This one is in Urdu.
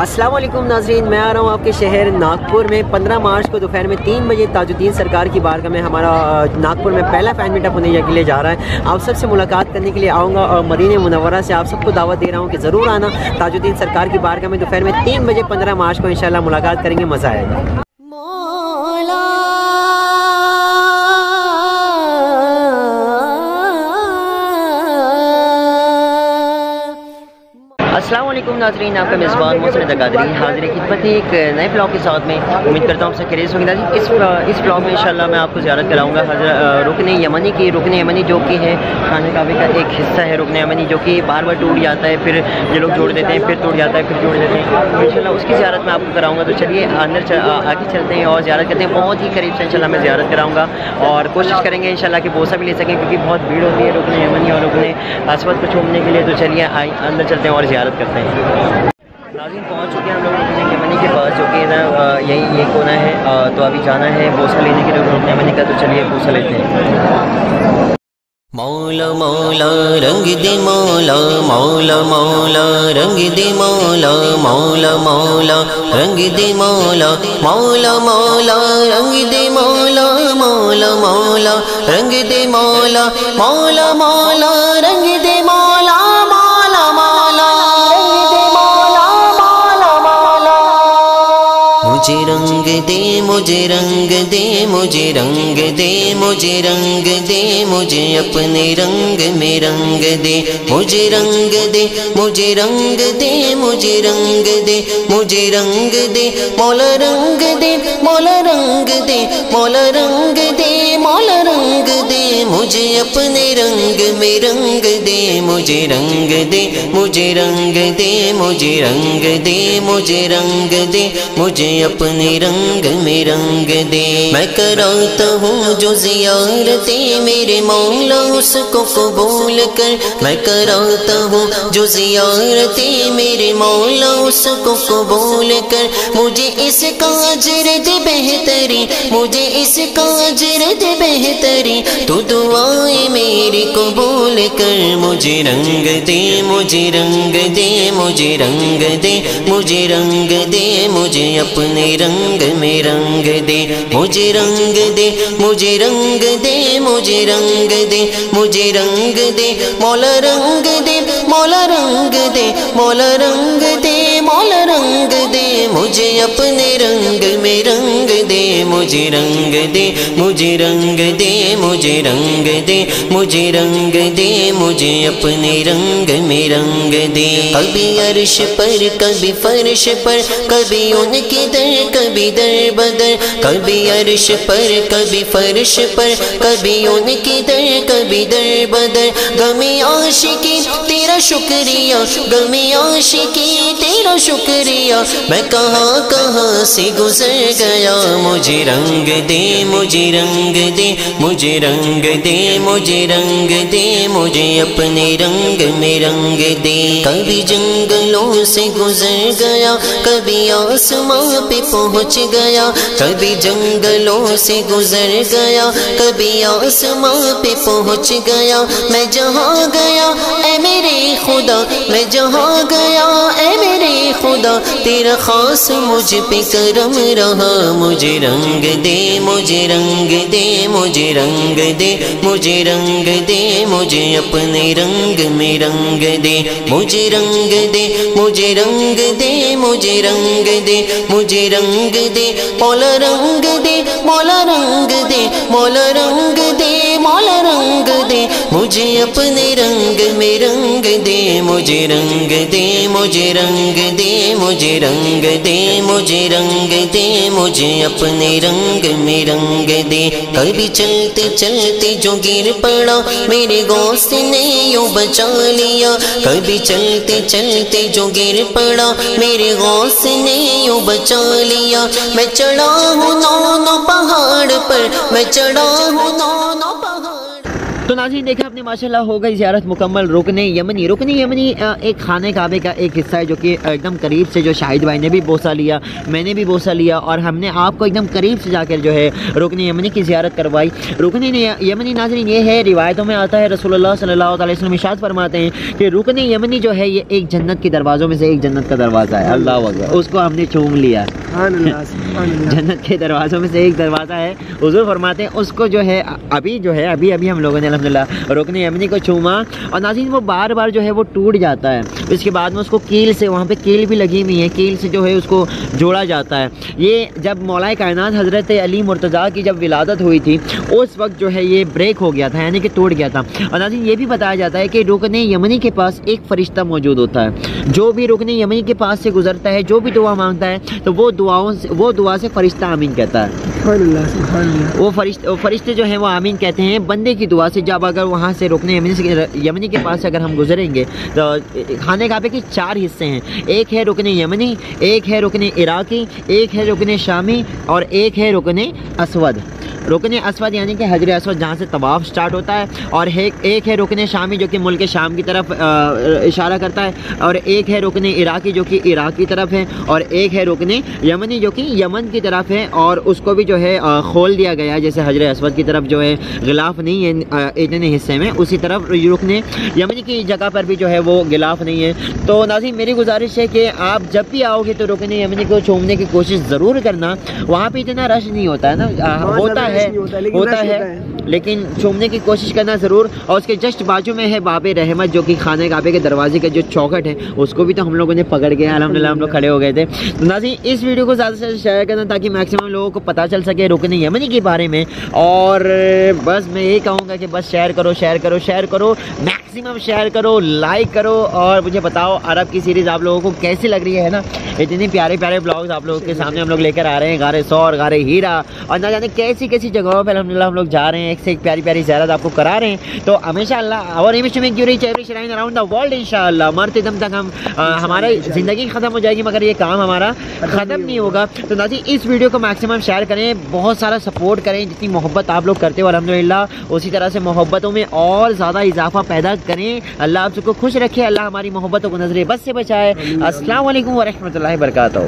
السلام علیکم ناظرین، میں آ رہا ہوں آپ کے شہر ناگپور میں۔ پندرہ مارچ کو دوپہر میں تین بجے تاج الدین سرکار کی بارگاہ میں ہمارا ناگپور میں پہلا فین میٹ اپ ہونے کے لیے جا رہا ہے۔ آپ سب سے ملاقات کرنے کے لیے آؤں گا اور مدینہ منورہ سے آپ سب کو دعوت دے رہا ہوں کہ ضرور آنا۔ تاج الدین سرکار کی بارگاہ میں دوپہر میں تین بجے پندرہ مارچ کو انشاءاللہ ملاقات کریں گے، مزہ آئے گا۔ السلام علیکم ناظرین، آپ کا میزبان محسن قادری حاضر خدمت ہے ایک نئے بلاگ کے ساتھ میں۔ امید کرتا ہوں آپ سے کریز ہوگی ناظرین، اس اس بلاگ میں انشاءاللہ میں آپ کو زیارت کراؤں گا۔ رکن یمنی کی رکن یمنی جو کہ ہے، خانہ کعبے کا ایک حصہ ہے رکن یمنی، جو کہ بار بار ٹوٹ جاتا ہے۔ پھر یہ لوگ جوڑ دیتے ہیں، پھر ٹوٹ جاتا ہے، پھر جوڑ دیتے ہیں۔ انشاءاللہ اس کی زیارت میں آپ کو کراؤں گا۔ تو چلیے، اندر آگے چلتے ہیں اور زیارت کرتے ہیں۔ بہت ہی قریب سے انشاءاللہ میں زیارت کراؤں گا۔ اور کوشش کریں گے انشاءاللہ کہ بوسہ بھی لے سکیں، کیونکہ بہت بھیڑ ہوتی ہے رکن یمنی اور رکن اسود کو چھومنے کے لیے۔ تو چلیے اندر چلتے ہیں اور زیارت کرتے ہیں ناظرین پہنچ چکے ہیں ہم لوگ رکنے یمنی کے پاس جو کہ نا یہی یہ کونا ہے تو ابھی جانا ہے بوسہ لینے کے لیے رکنے یمنی کا تو چلیے بوسہ لیتے ہیں مولا مولا رنگ دے مولا مولا مولا رنگ دے مولا مولا مولا رنگ دے مولا مولا مولا رنگ دے مولا مولا مولا رنگ دے مولا مولا مولا رنگ دے دے مجھے رنگ دے مجھے رنگ دے مجھے رنگ دے مجھے اپنے رنگ میں رنگ دے مجھے رنگ دے مجھے رنگ دے مجھے رنگ دے مجھے رنگ دے مولا رنگ دے مولا رنگ دے مولا رنگ اپنے رنگ میں رنگ دے مجھے رنگ دے مجھے رنگ دے مجھے رنگ دے مجھے رنگ دے مجھے اپنے رنگ میں رنگ دے میں کراتا ہوں جو زیارتیں میرے مولا اس کو قبول کر میں کراتا ہوں جو زیارتیں میرے مولا اس کو قبول کر مجھے اس کا اجرت بہتری مجھے اس کا اجرت بہتری تو دعائیں میری قبول کر مجھے رنگ دے مجھے رنگ دے مجھے رنگ دے مجھے رنگ دے مجھے اپنے رنگ میں رنگ دے مجھے رنگ دے مجھے رنگ دے مجھے رنگ دے مجھے رنگ دے مولا رنگ دے مولا رنگ دے مولا رنگ دے مولا رنگ دے مجھے اپنے رنگ میں رنگ دے، مجھے رنگ دے، مجھے رنگ دے، مجھے رنگ دے، مجھے رنگ دے، مجھے اپنے رنگ میں رنگ دے۔ کبھی عرش پر، کبھی فرش پر، کبھی ان کی در، کبھی در بدر۔ کبھی عرش پر، کبھی فرش پر، کبھی ان کی در، کبھی در بدر۔ غمی عاشقی تیرا شکریہ۔ غمی عاشقی تیرا شکریہ۔ میں کہاں کہاں سے گزر گیا؟ مجھے رنگ دے، مجھے رنگ دے، مجھے رنگ دے، مجھے رنگ دے، مجھے اپنے رنگ میں رنگ دے۔ کبھی جنگلوں سے گزر گیا، کبھی آسمان پہ پہنچ گیا۔ کبھی جنگلوں سے گزر گیا، کبھی آسمان پہ پہنچ گیا۔ میں جہاں گیا، اے میرے خدا، میں جہاں گیا، اے میرے خدا تیرا خاص مجھ پہ کرم رہا۔ مجھے رنگ دے، مجھے رنگ دے، مجھے رنگ دے، مجھے رنگ دے، مجھے اپنے رنگ میں رنگ دے۔ مجھے رنگ دے، مجھے رنگ دے، مجھے رنگ دے، مجھے رنگ دے۔ مولا رنگ دے، مولا رنگ دے، مولا رنگ دے۔ رنگ دے مجھے اپنے رنگ میں رنگ دے مجھے رنگ دے مجھے رنگ دے مجھے رنگ دے مجھے رنگ دے مجھے اپنے رنگ میں رنگ دے کبھی چلتے چلتے جو گر پڑا میرے گوشت نے یوں بچا لیا کبھی چلتے چلتے جو گر پڑا میرے گوشت نے یوں بچا لیا میں چڑھا ہوں نو نو پہاڑ پر میں چڑھا ہوں نو نو تو ناظرین، دیکھیں اپنے ماشاءاللہ ہو گئی زیارت مکمل رکن یمنی۔ رکن یمنی ایک خانہ کعبے کا ایک حصہ ہے جو کہ ایک دم قریب سے جو شاہد بھائی نے بھی بوسہ لیا، میں نے بھی بوسہ لیا اور ہم نے آپ کو ایک دم قریب سے جا کر جو ہے رکن یمنی کی زیارت کروائی۔ رکن یمنی ناظرین، یہ ہے، روایتوں میں آتا ہے، رسول اللہ صلی اللہ علیہ وسلم اشاد فرماتے ہیں کہ رکن یمنی جو ہے، یہ ایک جنت کے دروازوں میں سے ایک جنت کا دروازہ ہے۔ اللہ اکبر، اس کو ہم نے چوم لیا۔ جنت کے دروازوں میں سے ایک دروازہ ہے۔ حضور فرماتے ہیں، اس کو جو ہے، ابھی جو ہے، ابھی ابھی ہم لوگوں نے، الحمدللہ، رکن یمنی کو چوما اور ناظرین، وہ بار بار جو ہے، وہ ٹوٹ جاتا ہے۔ اس کے بعد میں اس کو کیل سے، وہاں پہ کیل بھی لگی ہوئی ہے۔ کیل سے جو ہے، اس کو جوڑا جاتا ہے۔ یہ جب مولا کائنات حضرت علی مرتضیٰ کی جب ولادت ہوئی تھی، اس وقت جو ہے، یہ بریک ہو گیا تھا یعنی کہ ٹوٹ گیا تھا۔ اور ناظرین، یہ بھی بتایا جاتا ہے کہ رکن یمنی کے پاس ایک فرشتہ موجود ہوتا ہے۔ جو بھی رکن یمنی کے پاس سے گزرتا ہے، جو بھی دعا مانگتا ہے، تو وہ دعاؤں سے وہ دعا سے فرشتہ آمین کہتا ہے۔ وہ فرشتے فرشتے جو ہیں وہ آمین کہتے ہیں۔ بندے کی دعا سے جب اگر وہاں سے رکنے یمنی کے پاس اگر ہم گزریں گے تو خانہ کعبے کے چار حصے ہیں۔ ایک ہے رکن یمنی ایک ہے رکن عراقی ایک ہے رکن شامی اور ایک ہے رکن اسود۔ رکن اسود یعنی کہ حجر اسود جہاں سے طواف سٹارٹ ہوتا ہے اور ایک ہے رکن شامی جو کہ ملک شام کی طرف اشارہ کرتا ہے اور ایک ہے رکن عراقی جو کہ عراق کی طرف ہے اور ایک ہے رکن یمنی جو کہ یمن کی طرف ہے اور اس کو بھی جو ہے کھول دیا گیا جیسے حجر اسود کی طرف جو ہے غلاف نہیں ہے اتنے حصے میں۔ اسی طرف رکن یمنی کی جگہ پر بھی جو ہے وہ غلاف نہیں ہے۔ تو ناظرین میری گزارش ہے کہ آپ جب بھی آؤ گے تو رکن یمنی کو چومنے کی کوشش ضرور کرنا۔ وہاں پہ اتنا رش نہیں ہوتا ہے نا۔ ہوتا ہے ہوتا ہے لیکن چومنے کی کوشش کرنا ضرور۔ اور اس کے جسٹ بازو میں ہے باب رحمت جو کہ خانہ کعبے کے دروازے کا جو چوکٹ ہے اس کو بھی تو ہم لوگوں نے پکڑ کے الحمد للہ ہم لوگ کھڑے ہو گئے تھے۔ تو ناظرین اس ویڈیو ویڈیو کو زیادہ سے زیادہ شیئر کرنا تاکہ میکسیمم لوگوں کو پتہ چل سکے رکن یمنی کے بارے میں۔ اور بس میں یہی کہوں گا کہ بس شیئر کرو شیئر کرو شیئر کرو میکسیمم شیئر کرو لائک کرو، اور مجھے بتاؤ عرب کی سیریز آپ لوگوں کو کیسی لگ رہی ہے نا؟ اتنی پیارے پیارے بلاگز آپ لوگوں کے سامنے ہم لوگ لے کر آ رہے ہیں، غار سور، غار ہیرا۔ اور نہ جانے کیسی کیسی جگہوں پہ الحمدللہ ہم لوگ جا رہے ہیں، ایک سے ایک پیاری پیاری زیارت آپ کو کرا رہے ہیں۔ تو ہمیشہ اللہ، اور اراؤنڈ دا ورلڈ ان شاء اللہ مرتے دم تک ہم ہمارا زندگی ختم ہو جائے گی، مگر یہ کام ہمارا ختم نہیں ہوگا۔ تو ناظرین اس ویڈیو کو میکسیمم شیئر کریں بہت سارا سپورٹ کریں جتنی محبت آپ لوگ کرتے ہو الحمدللہ۔ اسی طرح سے محبتوں میں اور زیادہ اضافہ پیدا کریں۔ اللہ آپ سب کو خوش رکھے اللہ ہماری محبتوں کو نظر بس سے بچائے۔ السلام علیکم ورحمۃ اللہ وبرکاتہ۔